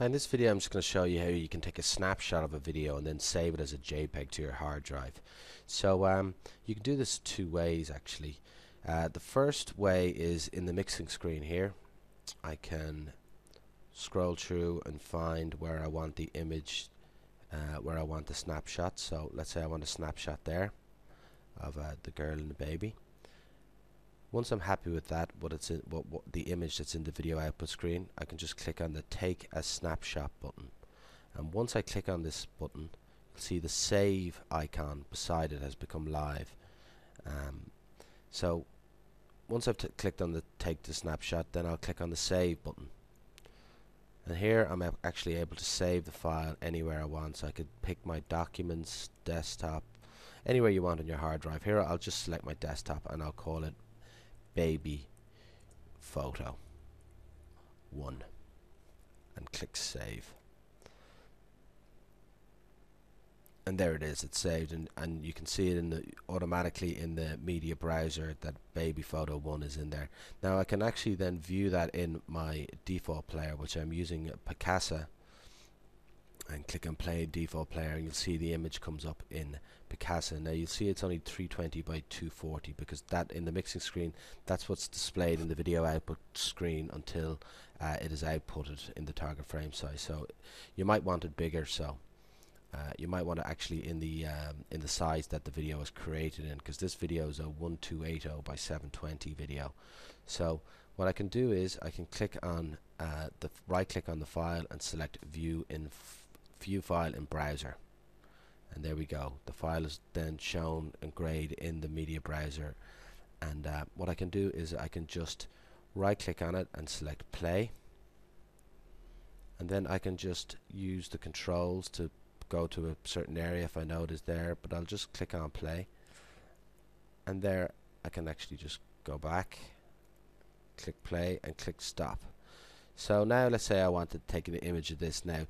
In this video I'm just going to show you how you can take a snapshot of a video and then save it as a JPEG to your hard drive. So um, you can do this two ways actually. Uh, the first way is in the mixing screen here. I can scroll through and find where I want the image, uh, where I want the snapshot. So let's say I want a snapshot there of uh, the girl and the baby. Once I'm happy with that, what it's in, what, what the image that's in the video output screen, I can just click on the Take a Snapshot button. And once I click on this button, you'll see the Save icon beside it has become live. Um, so once I've clicked on the Take the Snapshot, then I'll click on the Save button. And here I'm actually able to save the file anywhere I want. So I could pick my documents, desktop, anywhere you want on your hard drive. Here I'll just select my desktop and I'll call it baby photo. 1 and click save. And there it is it's saved and, and you can see it in the automatically in the media browser that baby photo 1 is in there. Now I can actually then view that in my default player which I'm using Picasa and click on play default player and you'll see the image comes up in Picasa. Now you'll see it's only 320 by 240 because that in the mixing screen that's what's displayed in the video output screen until uh, it is outputted in the target frame size. So you might want it bigger so uh, you might want to actually in the um, in the size that the video is created in because this video is a 1280 by 720 video so what I can do is I can click on uh, the right click on the file and select view in view file in browser. And there we go. The file is then shown and grayed in the media browser. And uh, what I can do is I can just right click on it and select play. And then I can just use the controls to go to a certain area if I know it is there but I'll just click on play. And there I can actually just go back click play and click stop so now let's say I want to take an image of this now.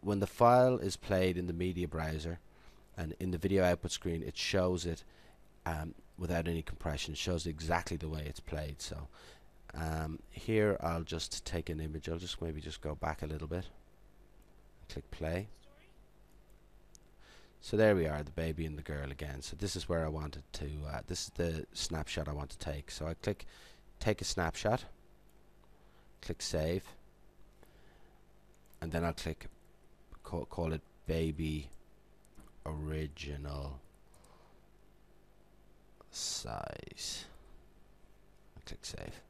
When the file is played in the media browser and in the video output screen it shows it um, without any compression. It shows exactly the way it's played. So um, here I'll just take an image. I'll just maybe just go back a little bit. Click play. So there we are the baby and the girl again. So this is where I wanted to uh, this is the snapshot I want to take. So I click take a snapshot click save. And then I'll click call, call it baby original size. And click save.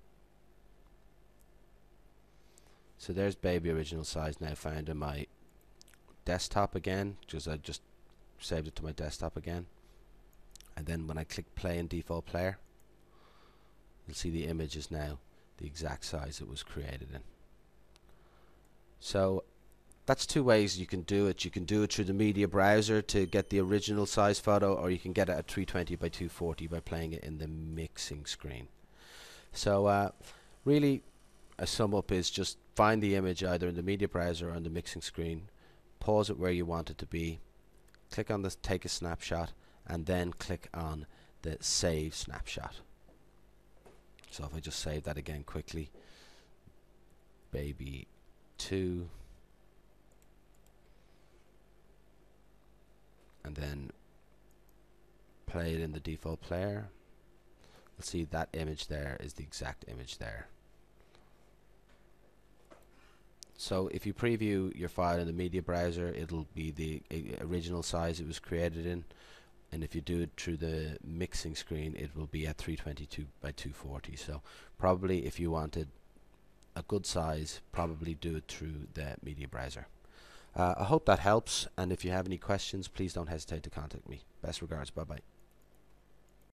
So there's baby original size. Now found in my desktop again because I just saved it to my desktop again. And then when I click play in default player you'll see the image is now the exact size it was created in so that's two ways you can do it. You can do it through the media browser to get the original size photo or you can get it at 320 by 240 by playing it in the mixing screen. So uh, really a sum up is just find the image either in the media browser or on the mixing screen, pause it where you want it to be, click on the take a snapshot and then click on the save snapshot. So if I just save that again quickly, baby 2 and then play it in the default player. You'll see that image there is the exact image there. So if you preview your file in the media browser it'll be the uh, original size it was created in and if you do it through the mixing screen it will be at 322 by 240 so probably if you wanted a good size probably do it through the media browser uh, I hope that helps and if you have any questions please don't hesitate to contact me. Best regards. Bye bye.